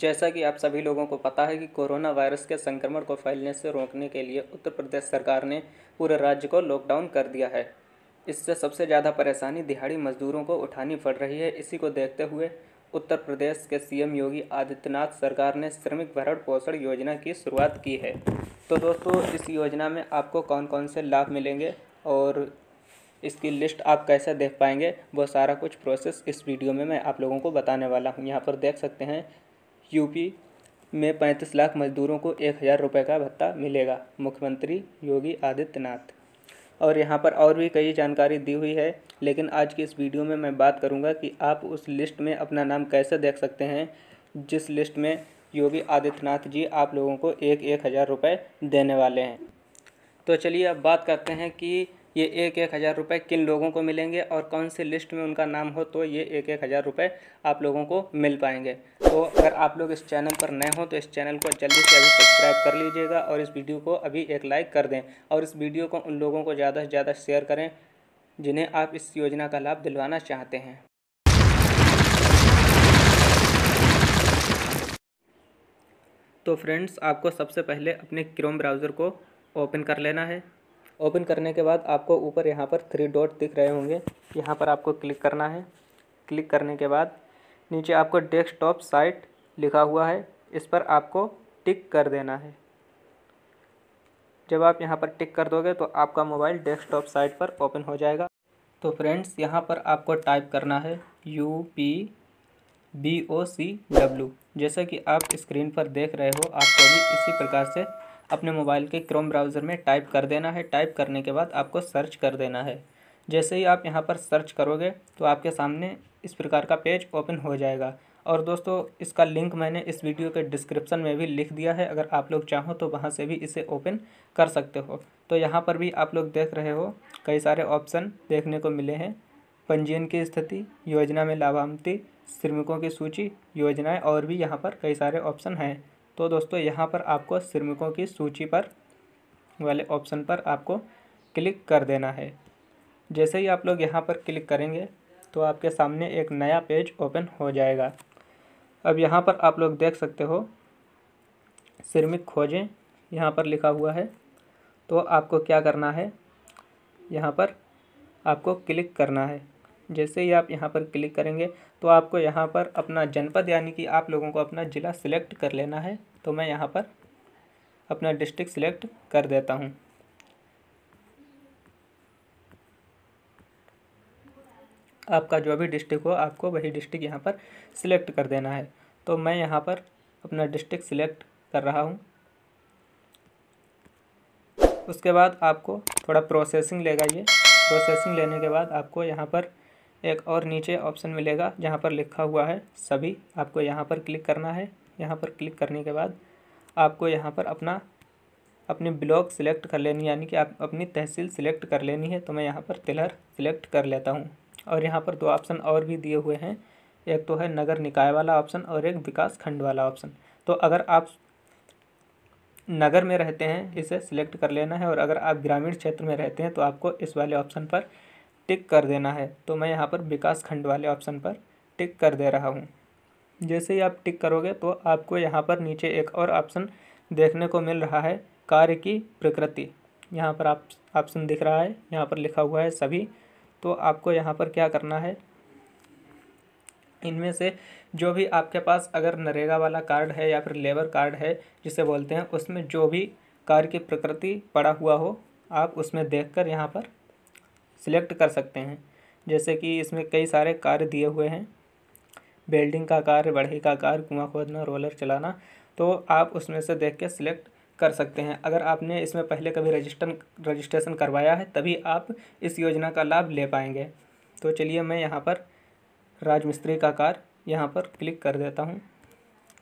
जैसा कि आप सभी लोगों को पता है कि कोरोना वायरस के संक्रमण को फैलने से रोकने के लिए उत्तर प्रदेश सरकार ने पूरे राज्य को लॉकडाउन कर दिया है। इससे सबसे ज़्यादा परेशानी दिहाड़ी मजदूरों को उठानी पड़ रही है। इसी को देखते हुए उत्तर प्रदेश के सीएम योगी आदित्यनाथ सरकार ने श्रमिक भरण पोषण योजना की शुरुआत की है। तो दोस्तों, इस योजना में आपको कौन कौन से लाभ मिलेंगे और इसकी लिस्ट आप कैसे देख पाएँगे, वो सारा कुछ प्रोसेस इस वीडियो में मैं आप लोगों को बताने वाला हूँ। यहाँ पर देख सकते हैं यूपी में पैंतीस लाख मजदूरों को एक हज़ार रुपये का भत्ता मिलेगा, मुख्यमंत्री योगी आदित्यनाथ। और यहाँ पर और भी कई जानकारी दी हुई है, लेकिन आज की इस वीडियो में मैं बात करूँगा कि आप उस लिस्ट में अपना नाम कैसे देख सकते हैं, जिस लिस्ट में योगी आदित्यनाथ जी आप लोगों को एक एक हज़ार रुपये देने वाले हैं। तो चलिए अब बात करते हैं कि ये एक एक हज़ार रुपये किन लोगों को मिलेंगे और कौन सी लिस्ट में उनका नाम हो तो ये एक एक हज़ार रुपये आप लोगों को मिल पाएँगे। तो अगर आप लोग इस चैनल पर नए हों तो इस चैनल को जल्दी से अभी सब्सक्राइब कर लीजिएगा और इस वीडियो को अभी एक लाइक कर दें और इस वीडियो को उन लोगों को ज़्यादा से ज़्यादा शेयर करें जिन्हें आप इस योजना का लाभ दिलवाना चाहते हैं। तो फ्रेंड्स, आपको सबसे पहले अपने क्रोम ब्राउज़र को ओपन कर लेना है। ओपन करने के बाद आपको ऊपर यहाँ पर थ्री डॉट दिख रहे होंगे। यहाँ पर आपको क्लिक करना है। क्लिक करने के बाद नीचे आपको डेस्कटॉप साइट लिखा हुआ है। इस पर आपको टिक कर देना है। जब आप यहाँ पर टिक कर दोगे तो आपका मोबाइल डेस्कटॉप साइट पर ओपन हो जाएगा। तो फ्रेंड्स यहाँ पर आपको टाइप करना है U P B O C W जैसा कि आप स्क्रीन पर देख रहे हो, आपको भी इसी प्रकार से अपने मोबाइल के क्रोम ब्राउज़र में टाइप कर देना है। टाइप करने के बाद आपको सर्च कर देना है। जैसे ही आप यहाँ पर सर्च करोगे तो आपके सामने इस प्रकार का पेज ओपन हो जाएगा। और दोस्तों, इसका लिंक मैंने इस वीडियो के डिस्क्रिप्शन में भी लिख दिया है। अगर आप लोग चाहो तो वहाँ से भी इसे ओपन कर सकते हो। तो यहाँ पर भी आप लोग देख रहे हो, कई सारे ऑप्शन देखने को मिले हैं। पंजीयन की स्थिति, योजना में लाभार्थी श्रमिकों की सूची, योजनाएँ और भी यहाँ पर कई सारे ऑप्शन हैं। तो दोस्तों, यहाँ पर आपको श्रमिकों की सूची पर वाले ऑप्शन पर आपको क्लिक कर देना है। जैसे ही आप लोग यहाँ पर क्लिक करेंगे तो आपके सामने एक नया पेज ओपन हो जाएगा। अब यहाँ पर आप लोग देख सकते हो, श्रमिक खोजें, यहाँ पर लिखा हुआ है। तो आपको क्या करना है? यहाँ पर आपको क्लिक करना है। जैसे ही आप यहाँ पर क्लिक करेंगे तो आपको यहाँ पर अपना जनपद, यानी कि आप लोगों को अपना ज़िला सिलेक्ट कर लेना है। तो मैं यहाँ पर अपना डिस्ट्रिक्ट सिलेक्ट कर देता हूँ। आपका जो भी डिस्ट्रिक्ट हो, आपको वही डिस्ट्रिक्ट यहाँ पर सिलेक्ट कर देना है। तो मैं यहाँ पर अपना डिस्ट्रिक्ट सिलेक्ट कर रहा हूँ। उसके बाद आपको थोड़ा प्रोसेसिंग लेगा ये। प्रोसेसिंग लेने के बाद आपको यहाँ पर एक और नीचे ऑप्शन मिलेगा, जहाँ पर लिखा हुआ है सभी। आपको यहाँ पर क्लिक करना है। यहाँ पर क्लिक करने के बाद आपको यहाँ पर अपना, अपनी ब्लॉक सिलेक्ट कर लेनी, यानी कि आप अपनी तहसील सिलेक्ट कर लेनी है तो मैं यहाँ पर तिलहर सिलेक्ट कर लेता हूँ। और यहाँ पर दो ऑप्शन और भी दिए हुए हैं। एक तो है नगर निकाय वाला ऑप्शन और एक विकास खंड वाला ऑप्शन। तो अगर आप नगर में रहते हैं, इसे सिलेक्ट कर लेना है, और अगर आप ग्रामीण क्षेत्र में रहते हैं तो आपको इस वाले ऑप्शन पर टिक कर देना है तो मैं यहाँ पर विकास खंड वाले ऑप्शन पर टिक कर दे रहा हूँ। जैसे ही आप टिक करोगे तो आपको यहाँ पर नीचे एक और ऑप्शन देखने को मिल रहा है, कार्य की प्रकृति। यहाँ पर आप, ऑप्शन दिख रहा है, यहाँ पर लिखा हुआ है सभी। तो आपको यहाँ पर क्या करना है? इनमें से जो भी आपके पास अगर नरेगा वाला कार्ड है या फिर लेबर कार्ड है, जिसे बोलते हैं, उसमें जो भी कार्य की प्रकृति पड़ा हुआ हो, आप उसमें देखकर यहाँ पर सिलेक्ट कर सकते हैं। जैसे कि इसमें कई सारे कार्य दिए हुए हैं। बेल्डिंग का कार्य, बढ़ई का कार्य, कुआँ खोदना, रोलर चलाना तो आप उसमें से देख के सिलेक्ट कर सकते हैं। अगर आपने इसमें पहले कभी रजिस्टर रजिस्ट्रेशन करवाया है, तभी आप इस योजना का लाभ ले पाएँगे। तो चलिए मैं यहाँ पर राजमिस्त्री का कार यहाँ पर क्लिक कर देता हूँ।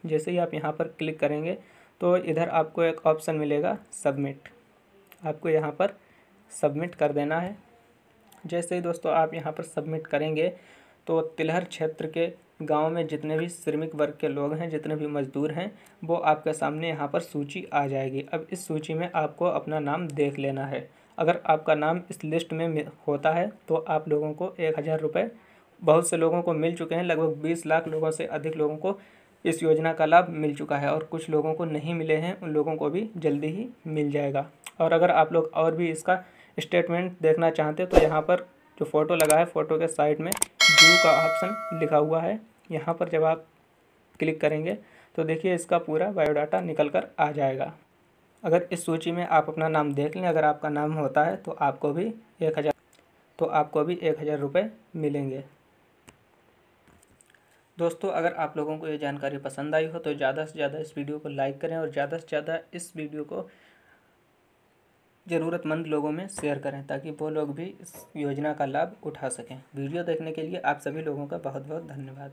जैसे ही आप यहाँ पर क्लिक करेंगे तो इधर आपको एक ऑप्शन मिलेगा सबमिट आपको यहाँ पर सबमिट कर देना है। जैसे ही दोस्तों आप यहाँ पर सबमिट करेंगे तो तिलहर क्षेत्र के गाँव में जितने भी श्रमिक वर्ग के लोग हैं, जितने भी मज़दूर हैं, वो आपके सामने यहाँ पर सूची आ जाएगी। अब इस सूची में आपको अपना नाम देख लेना है। अगर आपका नाम इस लिस्ट में होता है तो आप लोगों को एक हज़ार रुपये बहुत से लोगों को मिल चुके हैं, लगभग बीस लाख लोगों से अधिक लोगों को इस योजना का लाभ मिल चुका है और कुछ लोगों को नहीं मिले हैं, उन लोगों को भी जल्दी ही मिल जाएगा। और अगर आप लोग और भी इसका स्टेटमेंट देखना चाहते तो यहाँ पर जो फ़ोटो लगा है फ़ोटो के साइड में व्यू का ऑप्शन लिखा हुआ है। यहाँ पर जब आप क्लिक करेंगे तो देखिए इसका पूरा बायोडाटा निकल कर आ जाएगा। अगर इस सूची में आप अपना नाम देख लें, अगर आपका नाम होता है तो आपको भी एक हज़ार तो आपको भी एक हज़ार रुपये मिलेंगे। दोस्तों, अगर आप लोगों को ये जानकारी पसंद आई हो तो ज़्यादा से ज़्यादा इस वीडियो को लाइक करें और ज़्यादा से ज़्यादा इस वीडियो को ज़रूरतमंद लोगों में शेयर करें ताकि वो लोग भी इस योजना का लाभ उठा सकें। वीडियो देखने के लिए आप सभी लोगों का बहुत बहुत धन्यवाद।